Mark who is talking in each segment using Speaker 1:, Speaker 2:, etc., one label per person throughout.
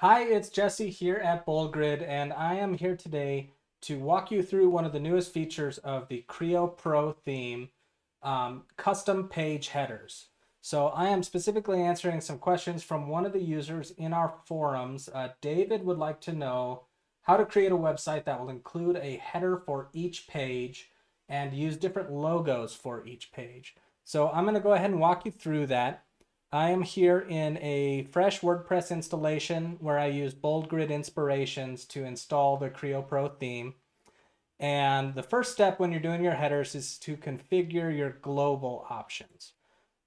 Speaker 1: Hi, it's Jesse here at BoldGrid, and I am here today to walk you through one of the newest features of the Crio Pro theme, um, custom page headers. So I am specifically answering some questions from one of the users in our forums. Uh, David would like to know how to create a website that will include a header for each page and use different logos for each page. So I'm going to go ahead and walk you through that. I am here in a fresh WordPress installation where I use BoldGrid inspirations to install the Crio Pro theme. And the first step when you're doing your headers is to configure your global options.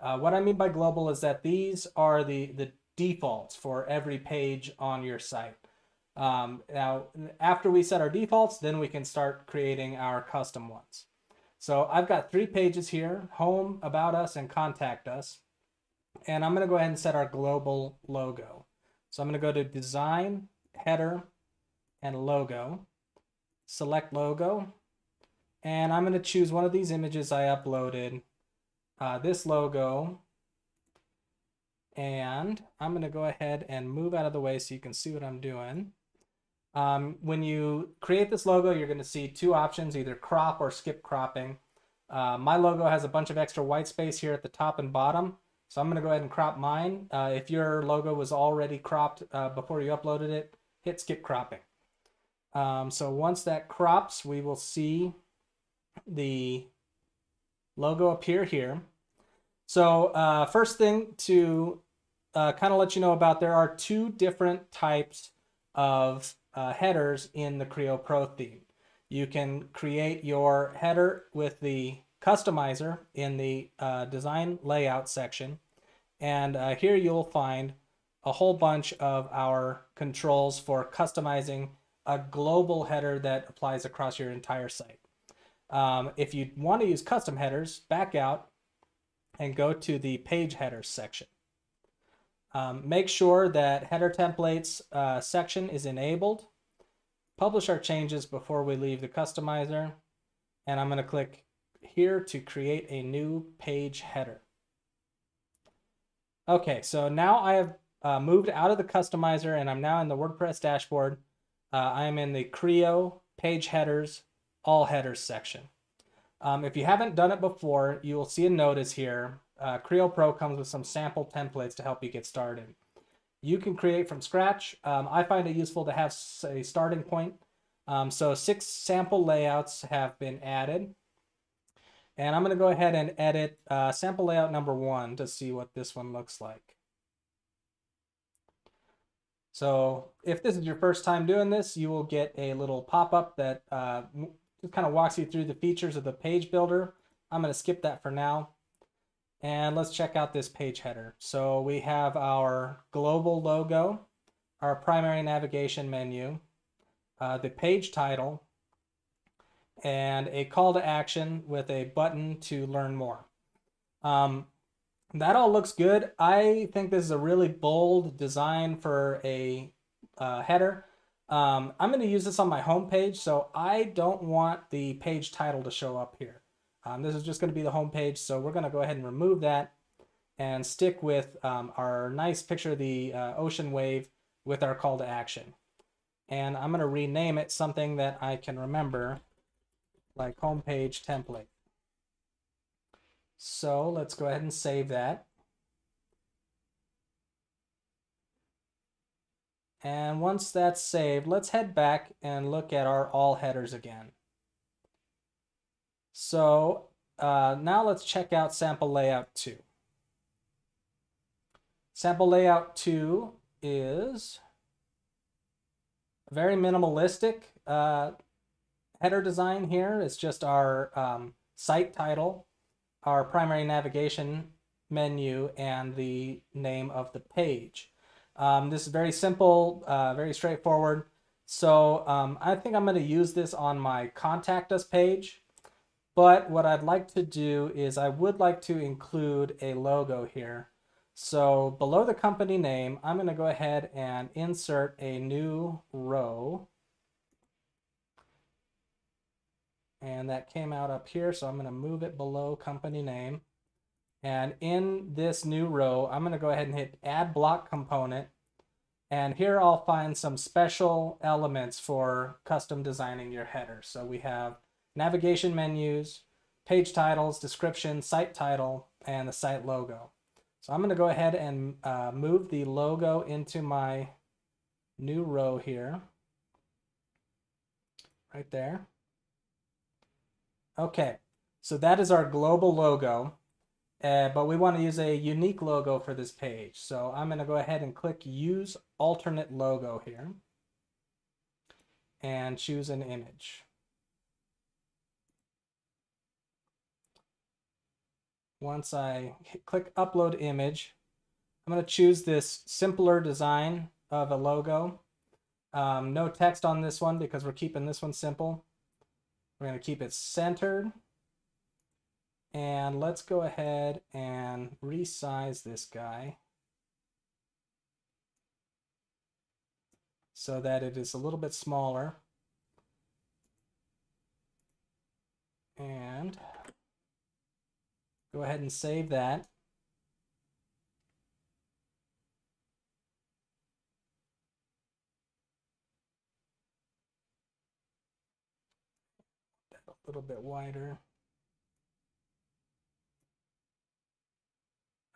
Speaker 1: Uh, what I mean by global is that these are the, the defaults for every page on your site. Um, now, after we set our defaults, then we can start creating our custom ones. So I've got three pages here, home, about us, and contact us. And I'm going to go ahead and set our global logo. So I'm going to go to design, header, and logo. Select logo. And I'm going to choose one of these images I uploaded. Uh, this logo. And I'm going to go ahead and move out of the way so you can see what I'm doing. Um, when you create this logo, you're going to see two options, either crop or skip cropping. Uh, my logo has a bunch of extra white space here at the top and bottom. So I'm going to go ahead and crop mine. Uh, if your logo was already cropped uh, before you uploaded it, hit skip cropping. Um, so once that crops, we will see the logo appear here. So uh, first thing to uh, kind of let you know about, there are two different types of uh, headers in the Crio Pro theme. You can create your header with the customizer in the uh, design layout section. And uh, here you'll find a whole bunch of our controls for customizing a global header that applies across your entire site. Um, if you want to use custom headers, back out and go to the page headers section. Um, make sure that header templates uh, section is enabled. Publish our changes before we leave the customizer. And I'm going to click here to create a new page header. Okay, so now I have uh, moved out of the customizer and I'm now in the WordPress dashboard. Uh, I am in the Crio page headers, all headers section. Um, if you haven't done it before, you will see a notice here. Uh, Crio Pro comes with some sample templates to help you get started. You can create from scratch. Um, I find it useful to have a starting point. Um, so six sample layouts have been added. And I'm going to go ahead and edit uh, sample layout number one to see what this one looks like. So if this is your first time doing this, you will get a little pop-up that uh, kind of walks you through the features of the page builder. I'm going to skip that for now. And let's check out this page header. So we have our global logo, our primary navigation menu, uh, the page title, and a call to action with a button to learn more. Um, that all looks good. I think this is a really bold design for a uh, header. Um, I'm going to use this on my home page, so I don't want the page title to show up here. Um, this is just going to be the home page, so we're going to go ahead and remove that and stick with um, our nice picture of the uh, ocean wave with our call to action. And I'm going to rename it something that I can remember like homepage template. So let's go ahead and save that. And once that's saved, let's head back and look at our all headers again. So uh, now let's check out sample layout 2. Sample layout 2 is very minimalistic uh, header design here is just our um, site title, our primary navigation menu, and the name of the page. Um, this is very simple, uh, very straightforward. So um, I think I'm going to use this on my contact us page. But what I'd like to do is I would like to include a logo here. So below the company name, I'm going to go ahead and insert a new row. And that came out up here, so I'm going to move it below company name. And in this new row, I'm going to go ahead and hit Add Block Component. And here I'll find some special elements for custom designing your header. So we have navigation menus, page titles, description, site title, and the site logo. So I'm going to go ahead and uh, move the logo into my new row here. Right there. Okay, so that is our global logo, uh, but we want to use a unique logo for this page. So I'm going to go ahead and click Use Alternate Logo here and choose an image. Once I click Upload Image, I'm going to choose this simpler design of a logo. Um, no text on this one because we're keeping this one simple. We're going to keep it centered. And let's go ahead and resize this guy so that it is a little bit smaller. And go ahead and save that. A little bit wider.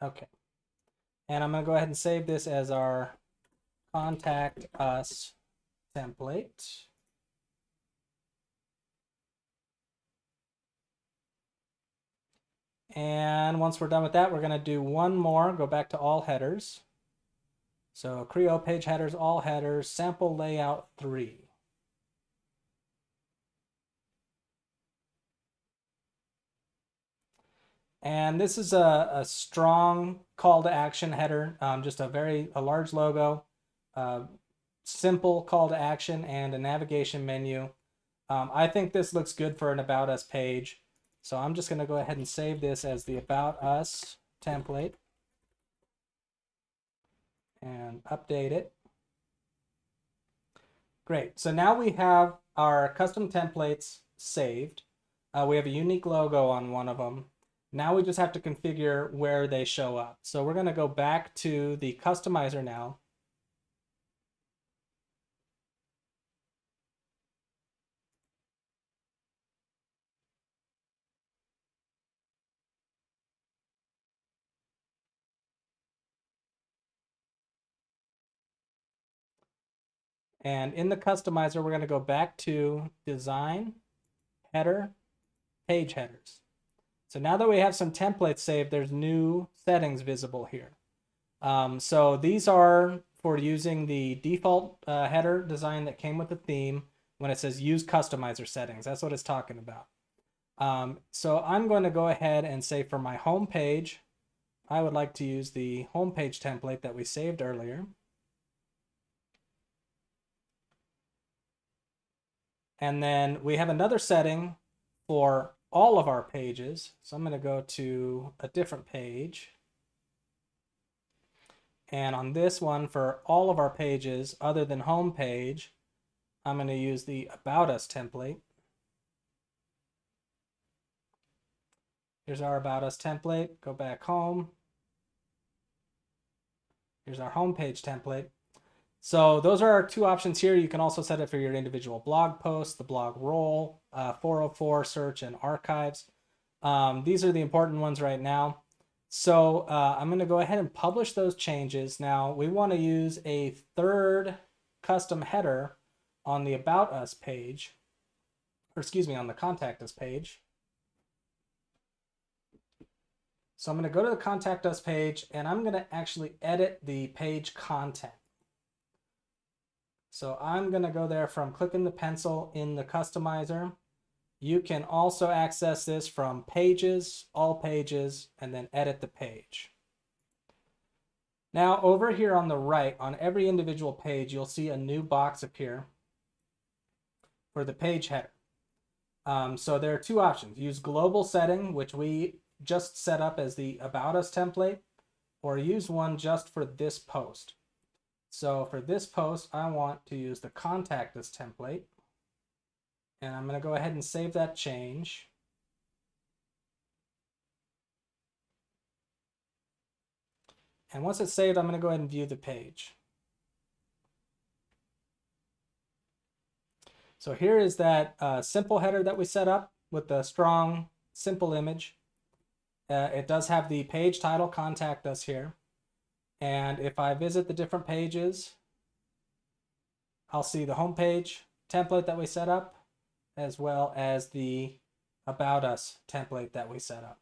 Speaker 1: Okay. And I'm going to go ahead and save this as our contact us template. And once we're done with that, we're going to do one more, go back to all headers. So Crio page headers, all headers, sample layout three. And this is a, a strong call to action header, um, just a very a large logo, uh, simple call to action, and a navigation menu. Um, I think this looks good for an About Us page. So I'm just going to go ahead and save this as the About Us template and update it. Great. So now we have our custom templates saved. Uh, we have a unique logo on one of them. Now we just have to configure where they show up. So we're going to go back to the customizer now. And in the customizer, we're going to go back to design, header, page headers. So now that we have some templates saved, there's new settings visible here. Um, so these are for using the default uh, header design that came with the theme when it says use customizer settings. That's what it's talking about. Um, so I'm going to go ahead and say for my home page, I would like to use the home page template that we saved earlier. And then we have another setting for all of our pages. So I'm going to go to a different page. And on this one, for all of our pages other than home page, I'm going to use the About Us template. Here's our About Us template. Go back home. Here's our home page template. So those are our two options here. You can also set it for your individual blog posts, the blog roll, uh, 404 search and archives. Um, these are the important ones right now. So uh, I'm going to go ahead and publish those changes. Now we want to use a third custom header on the About Us page, or excuse me, on the Contact Us page. So I'm going to go to the Contact Us page and I'm going to actually edit the page content. So I'm going to go there from clicking the pencil in the customizer. You can also access this from pages, all pages, and then edit the page. Now over here on the right, on every individual page, you'll see a new box appear for the page header. Um, so there are two options. Use global setting, which we just set up as the About Us template, or use one just for this post. So for this post, I want to use the contact us template. And I'm going to go ahead and save that change. And once it's saved, I'm going to go ahead and view the page. So here is that uh, simple header that we set up with the strong, simple image. Uh, it does have the page title, contact us here. And if I visit the different pages, I'll see the home page template that we set up, as well as the about us template that we set up.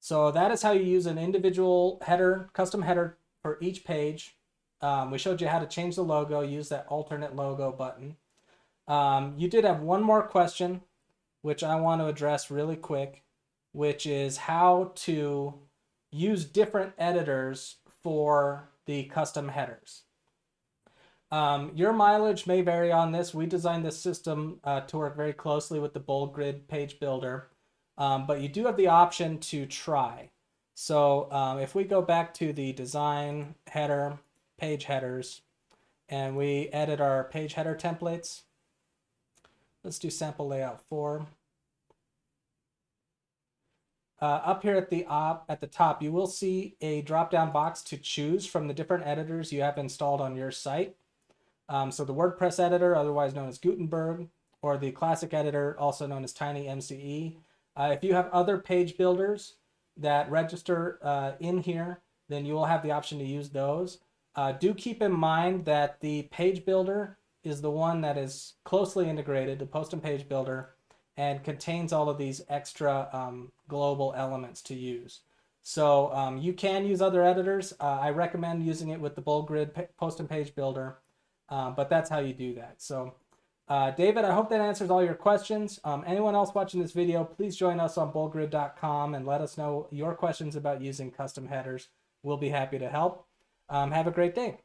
Speaker 1: So that is how you use an individual header, custom header for each page. Um, we showed you how to change the logo, use that alternate logo button. Um, you did have one more question, which I want to address really quick, which is how to use different editors for the custom headers. Um, your mileage may vary on this. We designed this system uh, to work very closely with the BoldGrid page builder, um, but you do have the option to try. So um, if we go back to the design header, page headers, and we edit our page header templates, let's do sample layout 4. Uh, up here at the op, at the top, you will see a drop-down box to choose from the different editors you have installed on your site. Um, so the WordPress editor, otherwise known as Gutenberg, or the classic editor, also known as TinyMCE. Uh, if you have other page builders that register uh, in here, then you will have the option to use those. Uh, do keep in mind that the page builder is the one that is closely integrated, the post and page builder, and contains all of these extra um, global elements to use. So um, you can use other editors. Uh, I recommend using it with the BoldGrid post and page builder. Uh, but that's how you do that. So uh, David, I hope that answers all your questions. Um, anyone else watching this video, please join us on boldgrid.com and let us know your questions about using custom headers. We'll be happy to help. Um, have a great day.